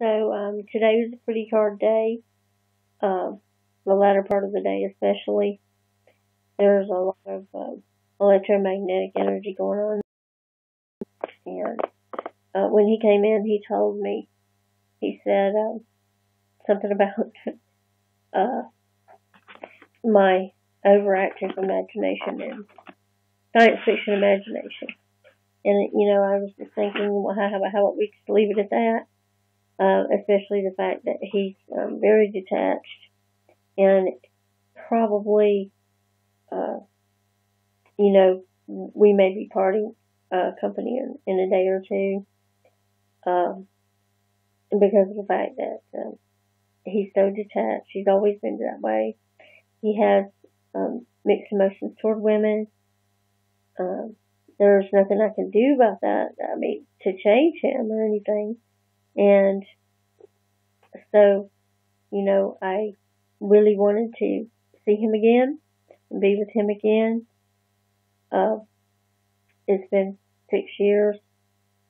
So um, today was a pretty hard day. Uh, the latter part of the day, especially, there's a lot of uh, electromagnetic energy going on. And uh, when he came in, he told me, he said um, something about uh, my overactive imagination and science fiction imagination. And you know, I was just thinking, well, how, how about we just leave it at that? Uh, especially the fact that he's um, very detached and probably, uh, you know, we may be parting uh, company in, in a day or two um, because of the fact that um, he's so detached. He's always been that way. He has um, mixed emotions toward women. Um, there's nothing I can do about that. I mean, to change him or anything. And so, you know, I really wanted to see him again and be with him again. Uh, it's been six years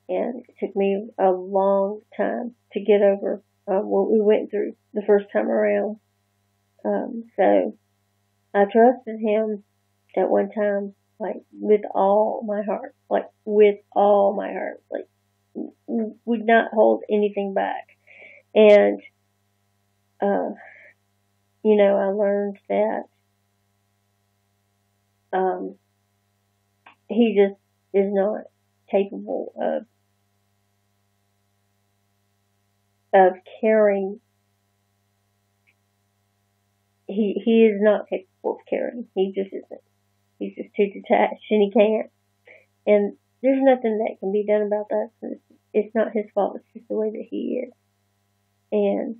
and it took me a long time to get over uh, what we went through the first time around. Um, so I trusted him at one time, like with all my heart, like with all my heart, like would not hold anything back. And, uh, you know, I learned that, um, he just is not capable of, of caring. He, he is not capable of caring. He just isn't. He's just too detached and he can't. And there's nothing that can be done about that. It's, not his fault. It's just the way that he is and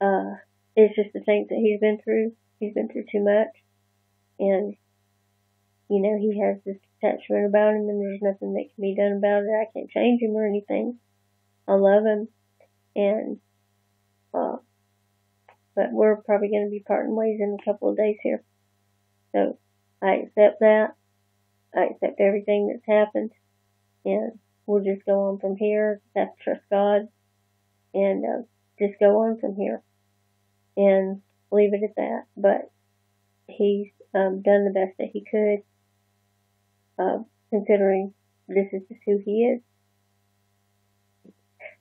uh, it's just the things that he's been through. He's been through too much, and you know he has this attachment about him, and there's nothing that can be done about it. I can't change him or anything. I love him, and uh, but we're probably going to be parting ways in a couple of days here. So I accept that. I accept everything that's happened, and we'll just go on from here. Have to trust God and uh, just go on from here and leave it at that. But he's um, done the best that he could, uh, considering this is just who he is.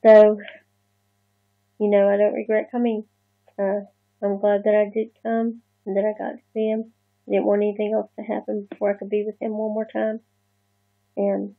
So, you know, I don't regret coming. Uh, I'm glad that I did come and that I got to see him. Didn't want anything else to happen before I could be with him one more time. And